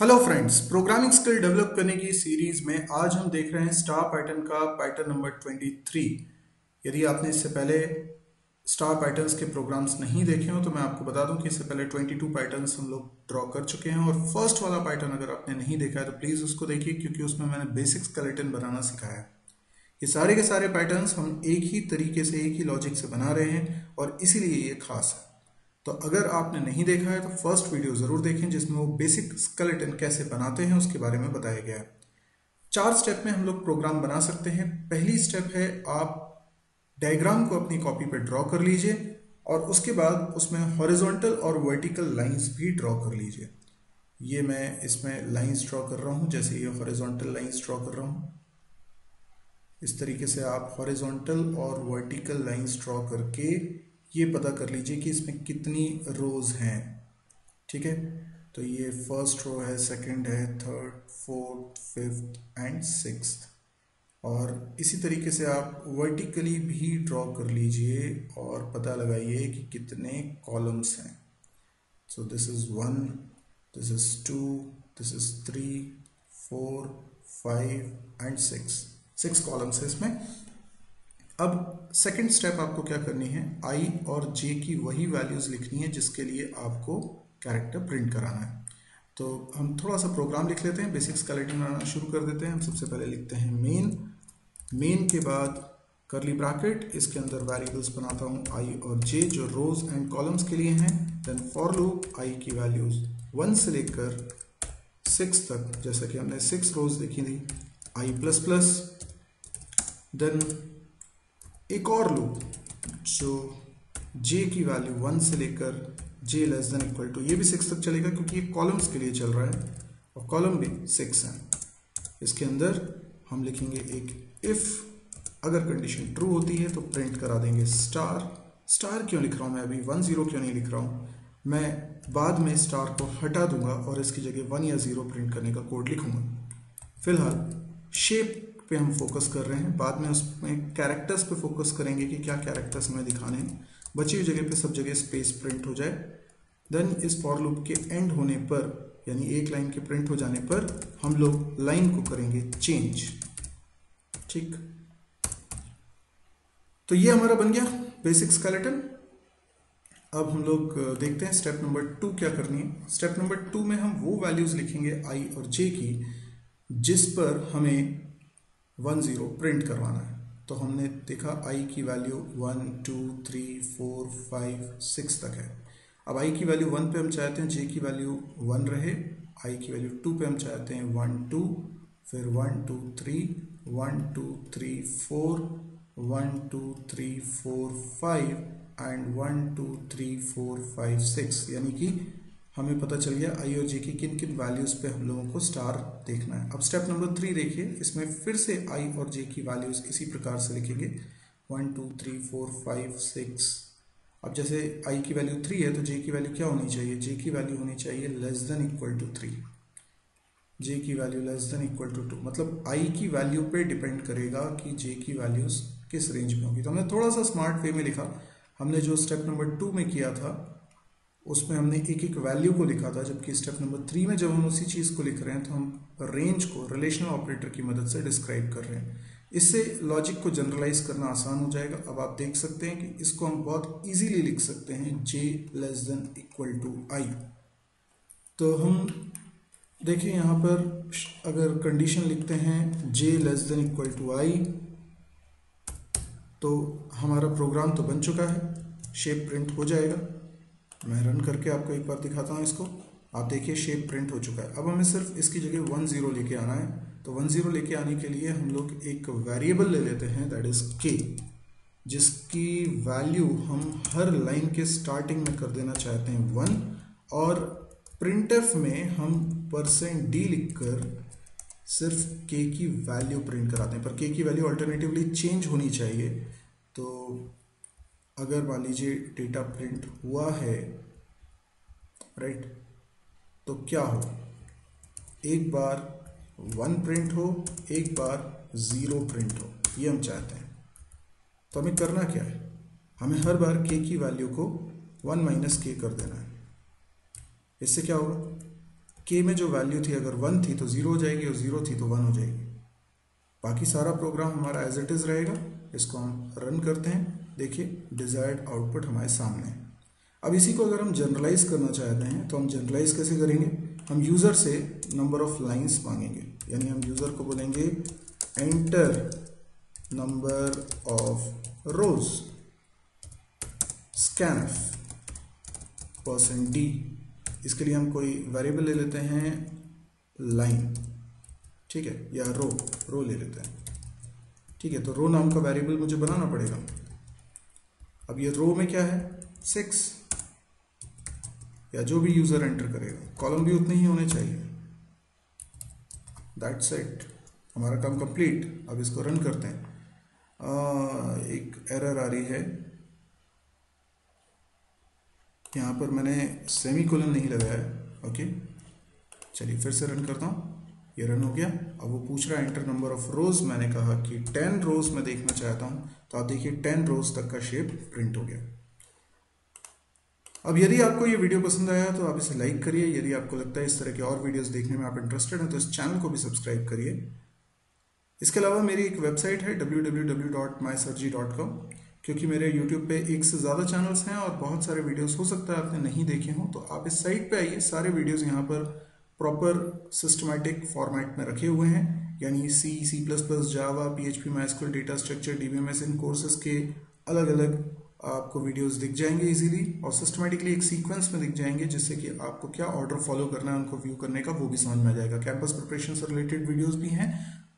Hello friends programming skill develop करने की series में आज हम देख रहे हैं स्टार पैटर्न का पैटर्न नंबर 23 यदि आपने इससे पहले स्टार पैटर्न्स के प्रोग्राम्स नहीं देखे हो तो मैं आपको बता दूँ कि इससे पहले 22 पैटर्न्स हम लोग ड्रॉ कर चुके हैं और फ़र्स्ट वाला पैटर्न अगर आपने नहीं देखा है तो प्लीज़ उसको देखिए क्योंकि उसमें मैंने बेसिक स्केलेटन बनाना सिखाया। ये सारे के सारे पैटर्न्स हम एक ही तरीके से, एक ही लॉजिक से बना रहे हैं और इसीलिए ये खास है। तो अगर आपने नहीं देखा है तो फ़र्स्ट वीडियो ज़रूर देखें, जिसमें वो बेसिक स्केलेटन कैसे बनाते हैं, उसके बारे में बताया गया है। चार स्टेप में हम लोग प्रोग्राम बना सकते हैं। पहली स्टेप है, आप डायग्राम को अपनी कॉपी पर ड्रॉ कर लीजिए, और उसके बाद उसमें हॉरिजॉन्टल और वर्टिकल लाइंस भी ड्रॉ कर लीजिए। ये मैं इसमें लाइंस ड्रॉ कर रहा हूँ, जैसे ये हॉरिजॉन्टल लाइंस ड्रॉ कर रहा हूँ। इस तरीके से आप हॉरिजॉन्टल और वर्टिकल लाइंस ड्रॉ करके ये पता कर लीजिए कि इसमें कितनी रोज़ हैं, ठीक है? तो ये फ़र्स्ट रो है सेकंड है third fourth fifth and six और इसी तरीके से आप वर्टिकली भी ड्रॉ कर लीजिए और पता लगाइए कि कितने कॉलम्स हैं। So this is one this is two this is three four five and six six columns है इसमें। अब सेकंड स्टेप आपको क्या करनी है? आई और जे की वही वैल्यूज़ लिखनी है जिसके लिए आपको कैरेक्टर प्रिंट कराना है। तो हम थोड़ा सा प्रोग्राम लिख लेते हैं बेसिक स्केलेटन बनाना शुरू कर देते हैं। हम सबसे पहले लिखते हैं मेन मेन के बाद करली ब्रैकेट इसके अंदर वेरिएबल्स बनाता हूँ। आई और जे जो रोज एंड कॉलम्स के लिए हैं देन फॉर लूप आई की वैल्यूज़ वन से लेकर सिक्स तक। जैसा कि हमने सिक्स रोज लिखी थी। आई प्लस प्लस देन एक और लूप जो जे की वैल्यू वन से लेकर J less than equal to ये भी सिक्स तक चलेगा क्योंकि ये कॉलम्स के लिए चल रहा है और कॉलम भी सिक्स है। इसके अंदर हम लिखेंगे एक इफ़ अगर कंडीशन ट्रू होती है तो प्रिंट करा देंगे स्टार स्टार क्यों लिख रहा हूँ मैं अभी? वन ज़ीरो क्यों नहीं लिख रहा हूँ? मैं बाद में स्टार को हटा दूँगा और इसकी जगह वन या ज़ीरो प्रिंट करने का कोड लिखूँगा। फ़िलहाल शेप पे हम फोकस कर रहे हैं। बाद में उसमें कैरेक्टर्स पे फोकस करेंगे कि क्या कैरेक्टर्स हमें दिखाने हैं। बची हुई जगह पे सब जगह स्पेस प्रिंट हो जाए। देन इस फॉर लूप के एंड होने पर, यानी एक लाइन के प्रिंट हो जाने पर, हम लोग लाइन को करेंगे चेंज ठीक? तो ये हमारा बन गया बेसिक स्केलेटन अब हम लोग देखते हैं स्टेप नंबर टू क्या करनी है। स्टेप नंबर टू में हम वो वैल्यूज़ लिखेंगे आई और जे की, जिस पर हमें वन ज़ीरो प्रिंट करवाना है। तो हमने देखा आई की value one two three four five six तक है। अब आई की वैल्यू वन पे हम चाहते हैं जे की वैल्यू वन रहे। आई की वैल्यू टू पे हम चाहते हैं वन टू फिर one two three one two three four one two three four five and one two three four five six यानी कि हमें पता चल गया आई और जे की किन किन वैल्यूज़ पे हम लोगों को स्टार देखना है। अब स्टेप नंबर थ्री देखिए, इसमें फिर से आई और जे की वैल्यूज़ इसी प्रकार से लिखेंगे। One two three four five six अब जैसे आई की वैल्यू थ्री है तो जे की वैल्यू क्या होनी चाहिए? जे की वैल्यू होनी चाहिए less than equal to three J की value less than equal to two मतलब आई की वैल्यू पे डिपेंड करेगा कि जे की वैल्यूज़ किस रेंज में होगी। तो हमने थोड़ा सा स्मार्ट वे में लिखा। हमने जो स्टेप नंबर टू में किया था उसमें हमने एक एक वैल्यू को लिखा था, जबकि स्टेप नंबर थ्री में जब हम उसी चीज़ को लिख रहे हैं तो हम रेंज को रिलेशनल ऑपरेटर की मदद से डिस्क्राइब कर रहे हैं। इससे लॉजिक को जनरलाइज करना आसान हो जाएगा। अब आप देख सकते हैं कि इसको हम बहुत इजीली लिख सकते हैं J less than equal to I तो हम देखिए यहाँ पर अगर कंडीशन लिखते हैं J less than equal to I तो हमारा प्रोग्राम तो बन चुका है शेप प्रिंट हो जाएगा। मैं रन करके आपको एक बार दिखाता हूँ इसको। आप देखिए शेप प्रिंट हो चुका है। अब हमें सिर्फ़ इसकी जगह वन ज़ीरो लेके आना है। तो वन ज़ीरो लेके आने के लिए हम लोग एक वेरिएबल ले लेते हैं दैट इज़ के जिसकी वैल्यू हम हर लाइन के स्टार्टिंग में कर देना चाहते हैं वन और प्रिंट में हम परसेंट डी लिख कर सिर्फ़ के की वैल्यू प्रिंट कराते हैं। पर के की वैल्यू अल्टरनेटिवली चेंज होनी चाहिए। तो अगर मान लीजिए डेटा प्रिंट हुआ है राइट तो क्या हो? एक बार वन प्रिंट हो, एक बार ज़ीरो प्रिंट हो, ये हम चाहते हैं। तो हमें करना क्या है? हमें हर बार के की वैल्यू को वन माइनस के कर देना है। इससे क्या होगा? के में जो वैल्यू थी, अगर वन थी तो ज़ीरो हो जाएगी और ज़ीरो थी तो वन हो जाएगी। बाकी सारा प्रोग्राम हमारा एज इट इज़ रहेगा, इसको हम रन करते हैं। देखिए डिज़ायर्ड आउटपुट हमारे सामने है। अब इसी को अगर हम जनरलाइज करना चाहते हैं तो हम जनरलाइज कैसे करेंगे? हम यूज़र से नंबर ऑफ़ लाइंस मांगेंगे। यानी हम यूज़र को बोलेंगे enter number of rows scanf percent D इसके लिए हम कोई वेरिएबल ले लेते हैं लाइन ठीक है, या रो रो ले लेते हैं। ठीक है तो रो नाम का वेरिएबल मुझे बनाना पड़ेगा। अब ये रो में क्या है? सिक्स या जो भी यूज़र एंटर करेगा। कॉलम भी उतने ही होने चाहिए। दैट्स इट हमारा काम कंप्लीट अब इसको रन करते हैं। आ, एक एरर आ रही है। यहाँ पर मैंने सेमी कोलन नहीं लगाया ओके चलिए फिर से रन करता हूँ। ये रन हो गया। अब वो पूछ रहा है एंटर नंबर ऑफ़ रोज मैंने कहा कि टेन रोज मैं देखना चाहता हूँ। तो आप देखिए टेन रोज तक का शेप प्रिंट हो गया। अब यदि आपको ये वीडियो पसंद आया तो आप इसे लाइक करिए। यदि आपको लगता है इस तरह के और वीडियोस देखने में आप इंटरेस्टेड हैं तो इस चैनल को भी सब्सक्राइब करिए। इसके अलावा मेरी एक वेबसाइट है www.mysurgery.com क्योंकि मेरे यूट्यूब पे एक से ज़्यादा चैनल्स हैं और बहुत सारे वीडियोस हो सकता है आपने नहीं देखे हों तो आप इस साइट पे आइए। सारे वीडियोस यहाँ पर प्रॉपर सिस्टमेटिक फॉर्मेट में रखे हुए हैं। यानी C C plus plus Java P H P MySQL data structure D B M S इन कोर्सेज के अलग अलग आपको वीडियोस दिख जाएँगे इजीली और सिस्टमेटिकली एक सीक्वेंस में दिख जाएँगे जिससे कि आपको क्या ऑर्डर फॉलो करना है, उनको व्यू करने का वो भी समझ में आ जाएगा। कैंपस प्रिपरेशन से रिलेटेड वीडियोज़ भी हैं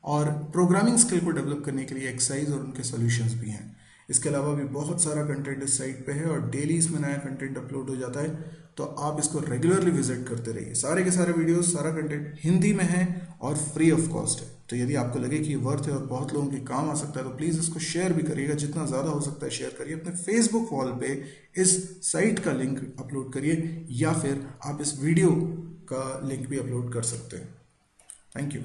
और प्रोग्रामिंग स्किल को डेवलप करने के लिए एक्सरसाइज और उनके सोल्यूशन भी हैं। इसके अलावा भी बहुत सारा कंटेंट इस साइट पे है और डेली इसमें नया कंटेंट अपलोड हो जाता है तो आप इसको रेगुलरली विज़िट करते रहिए। सारे के सारे वीडियोस सारा कंटेंट हिंदी में है और फ्री ऑफ़ कॉस्ट है। तो यदि आपको लगे कि वर्थ है और बहुत लोगों के काम आ सकता है तो प्लीज़ इसको शेयर भी करिएगा। जितना ज़्यादा हो सकता है शेयर करिए। अपने फेसबुक वॉल पे इस साइट का लिंक अपलोड करिए या फिर आप इस वीडियो का लिंक भी अपलोड कर सकते हैं। Thank you